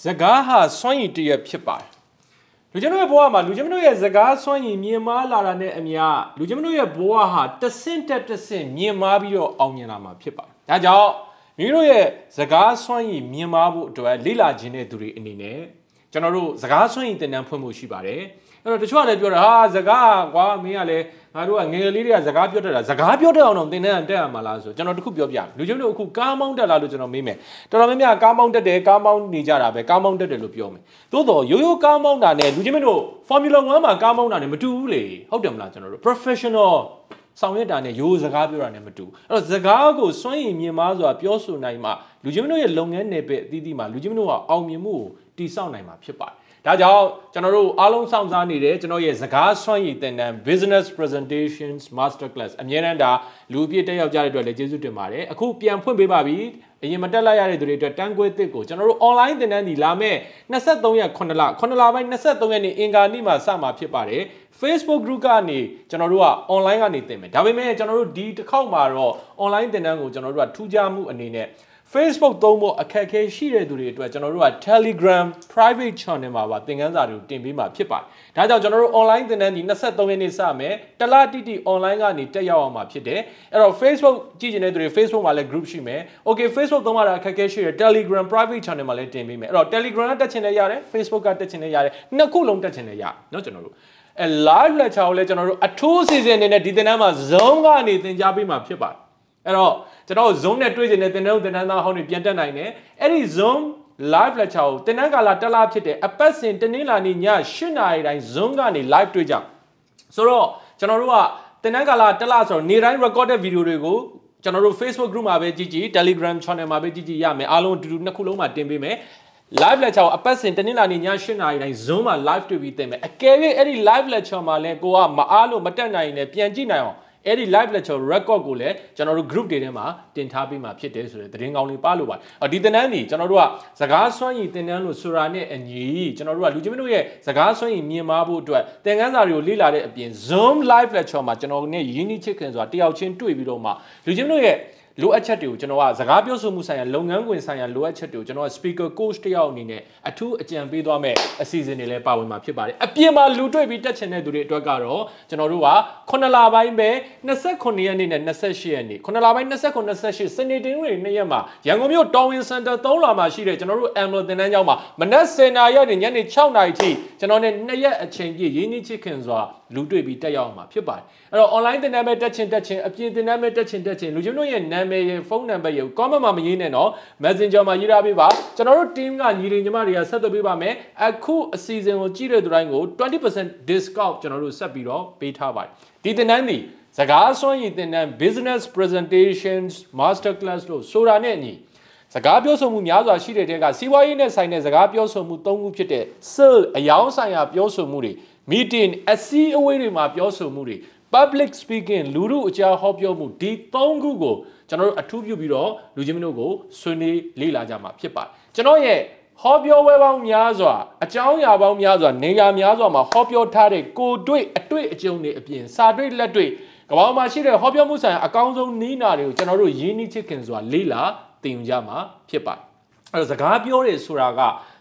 စကားဟာစွန့်ရည်တရက်ဖြစ်ပါတယ်လူချင်းတို့ရဲ့ဘဝမှာလူချင်းတို့ရဲ့စကားစွန့်ရည်မြင်မာလာတာနဲ့အမျှလူချင်းတို့ရဲ့ဘဝဟာတဆင့်တက်တဆင့်မြင်မာပြီးတော့အောင်မြင်လာမှာဖြစ်ပါတယ်ဒါကြောင့်မိမိတို့ရဲ့စကားစွန့်ရည်မြင်မာဖို့အတွက်လေ့လာခြင်းတဲ့သူတွေအနေနဲ့ကျွန်တော်တို့စကားစွန့်ရည်သင်တန်းဖွင့်ဖို့ရှိပါတယ် အဲ့တော့တချို့ကလည်းပြောတာဟာစကားကွာမင်းကလည်းငါတို့ကငယ်ကလေးတွေကစကားပြောတတ်တာစကားပြောတတ်အောင်တော့သင်တန်းတက်ရမှာလားဆိုကျွန်တော်တခုပြောပြလူချင်းတို့အခုကားမောင်းတက်လာလို့ကျွန်တော်မေးမယ်တော်တော်များများကားမောင်းတက်တယ်ကားမောင်းနေကြတာပဲကားမောင်းတက်တယ်လို့ပြောမယ်သို့တော့ရိုးရိုးကားမောင်းတာနဲ့လူချင်းတို့ Formula 1မှာကားမောင်းတာနဲ့မတူဘူးလေဟုတ်တယ်မလားကျွန်တော်တို့ professional ဆောင်ရွက်တာနဲ့ရိုးစကားပြောတာနဲ့မတူအဲ့တော့စကားကိုစွန့်ရင်မြင်မာစွာပြောဆိုနိုင်မှလူချင်းတို့ရဲ့လုပ်ငန်းနယ်ပယ်အသီးသီးမှာလူချင်းတို့ကအောင်မြင်မှုကိုတည်ဆောက်နိုင်မှာဖြစ်ပါတယ်ဒါကြောင့်ကျွန်တော်တို့အားလုံးစောင့်စားနေတဲ့ကျွန်တော်ရဲ့စကားစွမ်းရည်သင်တန်း Business Presentations Master Class အမြဲတမ်းဒါလူအပြည့်တက်ရောက်ကြတဲ့အတွက်လည်းကျေးဇူးတင်ပါတယ်အခုပြန်ဖွင့်ပေးပါပြီ အရင်မတက်လိုက်ရတဲ့သူတွေအတွက်တန်းကွဲသစ်ကိုကျွန်တော်တို့ online သင်တန်းဒီလာမဲ့23ရက်9လ9လပိုင်း23ရက်နေ့အင်္ဂါနေ့မှာစမှာဖြစ်ပါတယ် Facebook group ကနေကျွန်တော်တို့က online ကနေသင်မယ်ဒါပေမဲ့ကျွန်တော်တို့ဒီတစ်ခေါက်မှာတော့ online သင်တန်းကိုကျွန်တော်တို့ကထူးခြားမှုအနေနဲ့ Facebook သုံးဖို့အခက်အခဲရှိတဲ့သူတွေအတွက်ကျွန်တော်တို့က Telegram private channel မှာပါသင်ခန်းစာတွေကိုတင်ပေးမှာဖြစ်ပါတယ်။ဒါကြောင့်ကျွန်တော်တို့ online သင်တန်းဒီ23ရက်နေ့စမယ်။တလတိတိ online ကနေတက်ရောက်အောင်မှာဖြစ်တယ်။အဲ့တော့ Facebook ကြည့်ချင်တဲ့သူတွေ Facebook မှာလည်း group ရှိမယ်။ Okay Facebook သုံးရတာအခက်အခဲရှိတယ် Telegram private channel မှာလည်းတင်ပေးမယ်။အဲ့တော့ Telegram ကတက်ချင်လည်းရတယ် Facebook ကတက်ချင်လည်းရတယ်။နှစ်ခုလုံးတက်ချင်လည်းရเนาะကျွန်တော်တို့အဲ live lecture ကိုလည်းကျွန်တော်တို့အထူးအစီအစဉ်အနေနဲ့ဒီသင်တန်းမှာ Zoom ကနေသင်ကြားပေးမှာဖြစ်ပါတယ်။ အဲ့တော့ကျွန်တော် Zoom နဲ့တွေ့ကျင်တဲ့တင်တဲ့တင်တန်းသားဟောင်းတွေပြန်တက်နိုင်တယ်အဲ့ဒီ Zoom live lecture ကိုတင်တန်းကာလတက်လာဖြစ်တဲ့အပတ်စဉ်တနင်္လာနေ့ည8နာရီတိုင်း Zoom ကနေ live တွေ့ကြဆိုတော့ကျွန်တော်တို့ကတင်တန်းကာလတက်လာဆိုတော့နေ့တိုင်း recorded video တွေကိုကျွန်တော်တို့ Facebook group မှာပဲကြည့်ကြည့် Telegram channel မှာပဲကြည့်ကြည့်ရမယ်အားလုံးအတူတူနှစ်ခုလုံးမှာတင်ပေးမယ် live lecture ကိုအပတ်စဉ်တနင်္လာနေ့ည8နာရီတိုင်း Zoom မှာ live တွေ့ပြီးသင်မယ်အကယ်၍အဲ့ဒီ live lecture မှာလည်းကိုကမအားလို့မတက်နိုင်ရင်လည်းပြန်ကြည့်နိုင်အောင် အဲ့ဒီ live lecture record ကိုလည်းကျွန်တော်တို့ group တွေထဲမှာတင်ထားပေးမှာဖြစ်တယ်ဆိုတဲ့သတင်းကောင်းလေးပါလို့ပါတယ်ဒီသင်တန်းကြီးကျွန်တော်တို့ကစကားစွမ်းရည်သင်တန်းလို့ဆိုတာနဲ့အညီကျွန်တော်တို့ကလူချင်းတို့ရဲ့စကားစွမ်းရည်မြင်မာဖို့အတွက်သင်ခန်းစာတွေကိုလေ့လာတဲ့အပြင် Zoom live lecture မှာကျွန်တော်နဲ့ရင်းနှီးချစ်ခင်ဆိုတာတယောက်ချင်းတွေ့ပြီးတော့မှလူချင်းတို့ရဲ့ လိုအပ်ချက်တွေကိုကျွန်တော်ကစကားပြောဆိုမှုဆိုင်ရာလုပ်ငန်းခွင်ဆိုင်ရာလိုအပ်ချက်တွေကိုကျွန်တော်က speaker coach တယောက်အနေနဲ့အထူးအကြံပေးသွားမဲ့အစီအစဉ်တွေလည်းပါဝင်မှာဖြစ်ပါတယ်အပြင်မှာလူတွေ့ပြီးတက်ချင်တဲ့သူတွေအတွက်ကတော့ကျွန်တော်တို့က9လပိုင်းပဲ29ရက်နေ့နဲ့28ရက်နေ့9လပိုင်း29 28စနေတင်တွေနေ့ရက်မှာရန်ကုန်မြို့တော်ဝင်စင်တာ3လမှာရှိတဲ့ကျွန်တော်တို့ Amlo တင်တန်းကျောင်းမှာမနက်10နာရီကနေညနေ6နာရီထိကျွန်တော်နဲ့2ရက်အချိန်ပြည့်ရင်းနှီးချစ်ခင်စွာလူတွေ့ပြီးတက်ရောက်မှာဖြစ်ပါတယ်အဲ့တော့ online သင်တန်းပဲတက်ချင်တက်ချင်အပြင်သင်တန်းပဲတက်ချင်တက်ချင်လူချင်းတို့ရဲ့နာမည်ရဲ့ဖုန်းနံပါတ်ရဲ့ comment မှာမရေးနဲ့နော် Messenger မှာရေးထားပေးပါကျွန်တော်တို့ team ကညီရင်ညီမတွေကဆက်သွယ်ပေးပါမယ်အခုအစီအစဉ်ကိုကြည့်တဲ့သူတိုင်းကို20% discount ကျွန်တော်တို့ဆက်ပြီးတော့ပေးထားပါတယ်ဒီသင်တန်းဒီစကားစွမ်းရည်သင်တန်း business presentations master class လို့ဆိုတာနဲ့အညီစကားပြောဆိုမှုများစွာရှိတဲ့တဲကစီးပွားရေးနဲ့ဆိုင်တဲ့စကားပြောဆိုမှု၃ခုဖြစ်တဲ့ sale အယောင်းဆိုင်ရာပြောဆိုမှုတွေ meeting အစည်းအဝေးတွေမှာပြောဆိုမှုတွေ public speaking လူမှုအကြားဟောပြောမှုဒီ၃ခုကိုကျွန်တော်တို့အထူးပြုပြီးတော့လူချင်းမျိုးကိုဆွေးနွေးလေ့လာကြမှာဖြစ်ပါတယ်ကျွန်တော်ရဲ့ဟောပြောဝဲပေါင်းများစွာအကြောင်းအရာပေါင်းများစွာနေရာများစွာမှာဟောပြောထားတဲ့ကိုတွေ့အတွေ့အကြုံတွေအပြင်စာတွေ့လက်တွေ့ကမ္ဘာမှာရှိတဲ့ဟောပြောမှုဆိုင်ရာအကောင်းဆုံးနီးနာတွေကိုကျွန်တော်တို့ရင်းနှီးချစ်ခင်စွာလေ့လာသင်ယူကြမှာဖြစ်ပါတယ်အဲ့တော့စကားပြောတယ်ဆိုတာက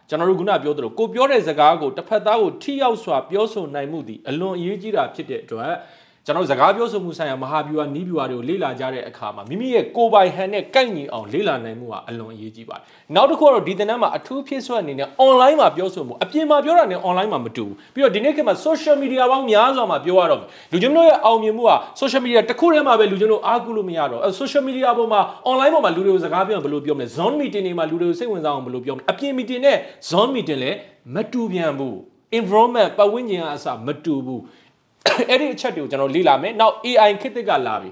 ကျွန်တော်တို့ခုနပြောသလိုကိုပြောတဲ့စကားကိုတစ်ဖက်သားကိုထိရောက်စွာပြောဆိုနိုင်မှုသည်အလွန်အရေးကြီးတာဖြစ်တဲ့အတွက် ကျွန်တော်စကားပြောဆိုမှုဆိုင်ရာမဟာဗျူဟာနီးဗျူဟာတွေကိုလေ့လာကြတဲ့အခါမှာမိမိရဲ့ကိုယ်ပိုင်ဟန်နဲ့ကိုက်ညီအောင်လေ့လာနိုင်မှုကအလွန်အရေးကြီးပါတယ်။နောက်တစ်ခုကတော့ဒီသင်တန်းမှာအထူးဖြစ်ဆွအနေနဲ့ online မှာပြောဆိုမှုအပြင်မှာပြောတာနဲ့ online မှာမတူဘူး။ပြီးတော့ဒီနေ့ခေတ်မှာ social media ပေါင်းများစွာမှာပြောရတော့လူချင်းတို့ရဲ့အောင်မြင်မှုက social media တစ်ခုတည်းမှာပဲလူချင်းတို့အားကိုးလို့မရတော့အဲ social media ပေါ်မှာ online ပေါ်မှာလူတွေကိုစကားပြောရင်ဘယ်လိုပြောမလဲ zone meeting တွေမှာလူတွေကိုစိတ်ဝင်စားအောင်ဘယ်လိုပြောမလဲအပြင် meeting နဲ့ zone meeting လည်းမတူပြန်ဘူး environment ပတ်ဝန်းကျင်ကအစမတူဘူး အဲ့ဒီအချက်တွေကိုကျွန်တော်လေ့လာမယ်နောက် AI ခေတ်သစ်ကလာပြီ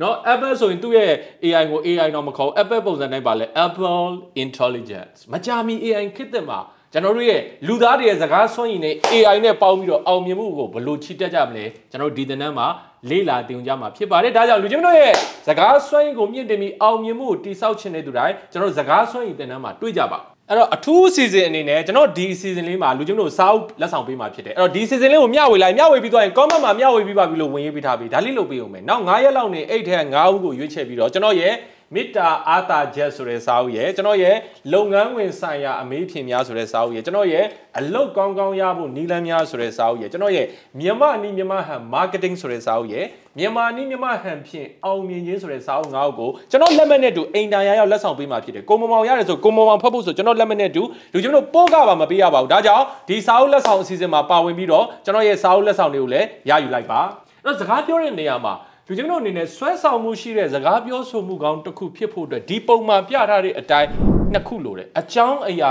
နော် Apple ဆိုရင်သူ့ရဲ့ AI ကို AI တော့မခေါ် Apple ပုံစံတိုင်းပါလဲ Apple Intelligence မကြာမီ AI ခေတ်သစ်မှာကျွန်တော်တို့ရဲ့လူသားတွေရဲ့စကားဆွမ်းရည်နဲ့ AI နဲ့ပေါင်းပြီးတော့အောင်မြင်မှုကိုဘယ်လိုချီတက်ကြမလဲကျွန်တော်ဒီသင်တန်းမှာလေ့လာသင်ကြမှာဖြစ်ပါတယ်ဒါကြောင့်လူချင်းတို့ရဲ့စကားဆွမ်းရည်ကိုမြင့်တင်ပြီးအောင်မြင်မှုကိုတိစောက်ခြင်းတဲ့သူတိုင်းကျွန်တော်စကားဆွမ်းရည်သင်တန်းမှာတွေ့ကြပါ အဲ့တော့အထူးအစီအစဉ်အနေနဲ့ကျွန်တော်ဒီအစီအစဉ်လေးမှာလူချင်းတို့စာအုပ်လက်ဆောင်ပေးမှာဖြစ်တယ်အဲ့တော့ဒီအစီအစဉ်လေးကိုမျှဝေလိုက်မျှဝေပြီးသွားရင် comment မှာမျှဝေပြီးပါပြီလို့ဝင်ရေးပေးထားပြီဒါလေးလုပ်ပေးအောင်မယ်နောက်9ရက်လောက်နေ8ထက်9ဦးကိုရွေးချယ်ပြီးတော့ကျွန်တော်ရဲ့ မေတ္တာအာသာချက်ဆိုတဲ့စာအုပ်ရယ်ကျွန်တော်ရဲ့လုပ်ငန်းဝင်ဆိုင်ရာအမေးဖြေများဆိုတဲ့စာအုပ်ရယ်ကျွန်တော်ရဲ့အလုပ်ကောင်းကောင်းရဖို့နည်းလမ်းများဆိုတဲ့စာအုပ်ရယ်ကျွန်တော်ရဲ့မြန်မာအနည်းမြန်မာဟန် marketing ဆိုတဲ့စာအုပ်ရယ်မြန်မာအနည်းမြန်မာဟန်ဖြင့်အောင်မြင်ခြင်းဆိုတဲ့စာအုပ်ငါးအုပ်ကိုကျွန်တော်လက်မှတ်နဲ့တူအိမ်တိုင်ရရောက်လက်ဆောင်ပေးမှာဖြစ်တယ်ကိုမမောင်ရတယ်ဆိုကိုမမောင်ဖတ်ဖို့ဆိုကျွန်တော်လက်မှတ်နဲ့တူလူကျွန်တော်ပို့ကပါမပေးရပါဘူးဒါကြောင့်ဒီစာအုပ်လက်ဆောင်အစီအစဉ်မှာပါဝင်ပြီးတော့ကျွန်တော်ရဲ့စာအုပ်လက်ဆောင်တွေကိုလည်းရယူလိုက်ပါအဲ့တော့စကားပြောတဲ့နေရာမှာ လူကျွန်တော်အနေနဲ့ဆွဲဆောင်မှုရှိတဲ့စကားပြောဆိုမှုကောင်းတစ်ခုဖြစ်ဖို့အတွက်ဒီပုံမှာပြထားတဲ့အတိုင်းနှစ်ခုလိုတယ်အကြောင်းအရာ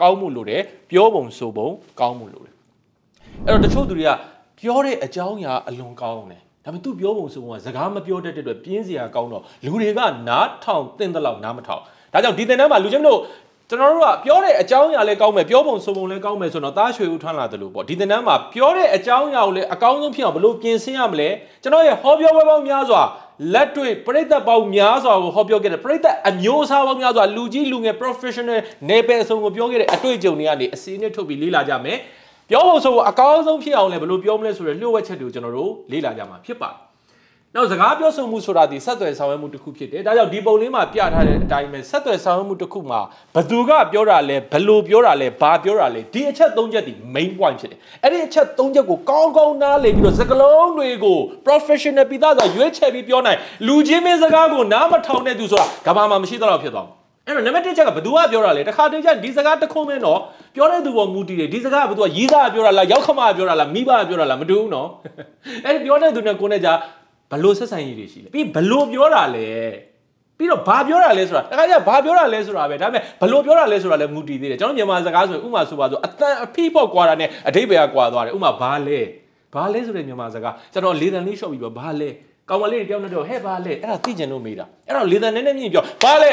ကောင်းမှုလိုတယ်ပြောပုံဆိုပုံကောင်းမှုလိုတယ်အဲ့တော့တချို့သူတွေကပြောတဲ့အကြောင်းအရာအလွန်ကောင်းတယ်ဒါပေမဲ့သူပြောပုံဆိုပုံကစကားမပြောတတ်တဲ့အတွက်ပြင်းစရာကောင်းတော့လူတွေကနားထောင်သင့်တဲ့လောက်နားမထောင်ဒါကြောင့်ဒီသင်တန်းမှာလူချင်းတို့ ကျွန်တော်တို့ကပြောတဲ့အကြောင်းအရာလည်းကောင်းမယ်ပြောပုံဆိုပုံလည်းကောင်းမယ်ဆိုတော့တားရွှေဦးထွန်းလာတယ်လို့ပေါ့ဒီသင်တန်းမှာပြောတဲ့အကြောင်းအရာကိုလည်းအကောင်းဆုံးဖြစ်အောင်ဘယ်လိုပြင်ဆင်ရမလဲကျွန်တော်ရဲ့ဟောပြောပွဲပေါင်းများစွာလက်တွေ့ပြိသက်ပေါင်းများစွာကိုဟောပြောခဲ့တဲ့ပြိသက်အမျိုးအစားပေါင်းများစွာလူကြီးလူငယ် professional နေပယ်အစုံကိုပြောခဲ့တဲ့အတွေ့အကြုံတွေကနေအစီအနှစ်ထုတ်ပြီးလေ့လာကြမယ်ပြောဖို့ဆိုဖို့အကောင်းဆုံးဖြစ်အောင်လည်းဘယ်လိုပြောမလဲဆိုတဲ့လျှို့ဝှက်ချက်တွေကိုကျွန်တော်တို့လေ့လာကြမှာဖြစ်ပါတယ် နောက်စကားပြောဆိုမှုဆိုတာဒီဆက်သွယ်ဆောင်ရွက်မှုတစ်ခုဖြစ်တယ်။ဒါကြောင့်ဒီပုံလေးမှာပြထားတဲ့အတိုင်းပဲဆက်သွယ်ဆောင်ရွက်မှုတစ်ခုမှာဘသူကပြောတာလဲဘလို့ပြောတာလဲဘာပြောတာလဲဒီအချက်၃ချက်ဒီ main point ဖြစ်တယ်။အဲ့ဒီအချက်၃ချက်ကိုကောင်းကောင်းနားလည်ပြီးတော့စကလုံးတွေကို professional ပိသားစွာရွေးချယ်ပြီးပြောနိုင်လူချင်းမင်းစကားကိုနားမထောင်တဲ့သူဆိုတာကဘာမှမရှိတော့ဖြစ်သွားဘူး။အဲ့တော့နံပါတ်1ချက်ကဘသူကပြောတာလဲတခါတည်းကျဒီစကားတစ်ခုမင်းတော့ပြောတဲ့သူပေါ်မူတည်တယ်ဒီစကားကဘသူကရီးစားပြောတာလားရောက်ခမပြောတာလားမိဘပြောတာလားမတူဘူးနော်အဲ့ဒီပြောတဲ့သူနဲ့ကိုယ်နဲ့ကြာ ဘလို့ဆက်ဆံရေးတွေရှိလဲပြီးဘလို့ပြောတာလဲပြီးတော့ဘာပြောတာလဲဆိုတာတခါကျဘာပြောတာလဲဆိုတာပဲဒါပေမဲ့ဘလို့ပြောတာလဲဆိုတာလည်းမူတည်သေးတယ်ကျွန်တော်မြန်မာစကားဆိုရင်ဥမာဆိုပါဆိုအတန်အဖိပေါ့ကွာတာနဲ့အတိတ်ပဲကွာသွားတယ်ဥမာဘာလဲဘာလဲဆိုတဲ့မြန်မာစကားကျွန်တော်လေတန်လေးရှော့ပြီးပြောဘာလဲကောင်မလေးတွေတယောက်နဲ့တော့ဟဲ့ဘာလဲအဲ့ဒါသိကျင်လို့မေးတာအဲ့တော့လေတန်နဲ့နဲ့မြင်ပြောဘာလဲ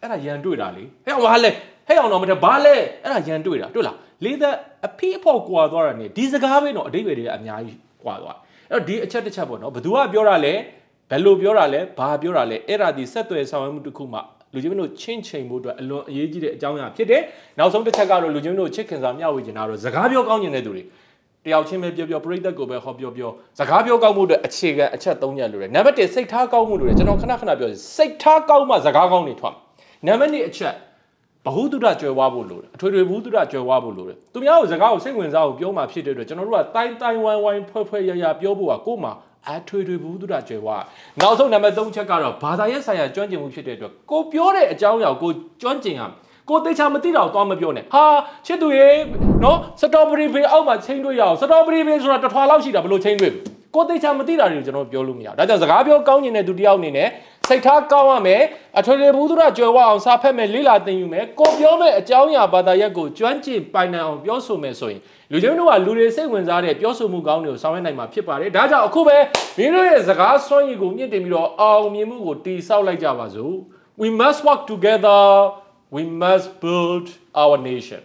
အဲ့ဒါရန်တွေ့တာလေဟဲ့ဘာလဲဟဲ့အောင်တော့မတဘာလဲအဲ့ဒါရန်တွေ့တာတွေ့လားလေတန်အဖိအပေါ့ကွာသွားတာ ਨੇ ဒီစကားပဲတော့အတိတ်ပဲတွေအများကြီးကွာသွား အဲ့တော့ဒီအချက်တစ်ချက်ပေါ့နော်ဘသူကပြောတာလဲဘယ်လိုပြောတာလဲဘာပြောတာလဲအဲ့ဒါဒီဆက်သွယ်ဆောင်ရွက်မှုတစ်ခုမှလူချင်းတို့ချင်းချိန်ဖို့အတွက်အလွန်အရေးကြီးတဲ့အကြောင်းအရာဖြစ်တယ်နောက်ဆုံးတစ်ချက်ကတော့လူချင်းတို့ချစ်ခင်စွာမျှဝေချင်တာတော့စကားပြောကောင်းနေတဲ့သူတွေတယောက်ချင်းပဲပြောပြောပြိသက်ကိုပဲဟောပြောပြောစကားပြောကောင်းမှုအတွက်အခြေခံအချက်၃ချက်လိုတယ်နံပါတ်1စိတ်ထားကောင်းမှုလိုတယ်ကျွန်တော်ခဏခဏပြောစိတ်ထားကောင်းမှစကားကောင်းတွေထွက်နံပါတ်2အချက် ဘဟုတုဒကြွယ်ဝဖို့လိုတယ်အထွေထွေဘဟုတုဒကြွယ်ဝဖို့လိုတယ်သူများကိုစကားကိုစိတ်ဝင်စားဖို့ပြောမှဖြစ်တဲ့အတွက်ကျွန်တော်တို့ကတိုင်းတိုင်းဝိုင်းဝိုင်းဖွဲ့ဖွဲ့ရရပြောဖို့ကကို့မှာအထွေထွေဘဟုတုဒကြွယ်ဝနောက်ဆုံးနံပါတ်3ချက်ကတော့ဘာသာရေးဆိုင်ရာကျွမ်းကျင်မှုဖြစ်တဲ့အတွက်ကိုပြောတဲ့အကြောင်းအရာကိုကျွမ်းကျင်ရမယ်ကိုတေချာမသိတော့သွားမပြောနဲ့ဟာချစ်သူရေနော်စတော်ဘရီဘေးအောက်မှာချင်းတွေ့ရအောင်စတော်ဘရီဘေးဆိုတာတစ်ထွာလောက်ရှိတာဘယ်လိုချင်းတွေ့ကိုတေချာမသိတာတွေကိုကျွန်တော်ပြောလို့မရဒါကြောင့်စကားပြောကောင်းနေတဲ့သူတယောက်အနေနဲ့ စိတ်ထားကောင်းရမယ်အထွေထွေဘုဒ္ဓရကြွယ်ဝအောင်စာဖက်မယ်လေးလာသင်ယူမယ်ကိုပြောမဲ့အကြောင်းအရာဘာသာရပ်ကိုကျွမ်းကျင်ပိုင်နိုင်အောင်ပြောဆိုမယ်ဆိုရင်လူချင်းတို့ကလူတွေစိတ်ဝင်စားတဲ့ပြောဆိုမှုကောင်းတွေကိုဆောင်ရွက်နိုင်မှာဖြစ်ပါတယ်ဒါကြောင့်အခုပဲမင်းတို့ရဲ့စကားစွမ်းရည်ကိုမြင့်တင်ပြီးတော့အောင်မြင်မှုကိုတည်ဆောက်လိုက်ကြပါစို့ we must work together we must build our nation